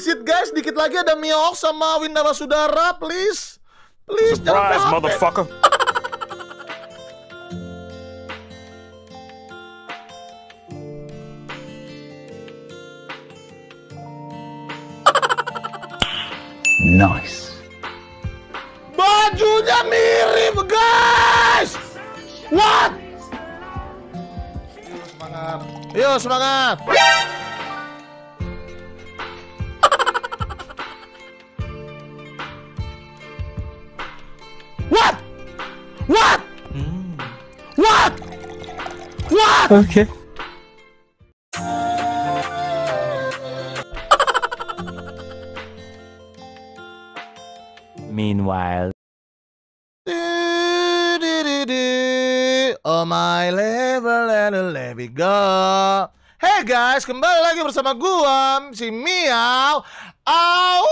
Visit guys, dikit lagi ada Miox sama Windara Sudara, please. Please, jangan Surprise, PHP. motherfucker. Nice. Bajunya mirip, guys. What? Yuk, semangat. Yuk, semangat. What? What? What? Okay. Meanwhile. Oh my level and let me go. Hey guys, kembali lagi bersama gua si Miau. Au.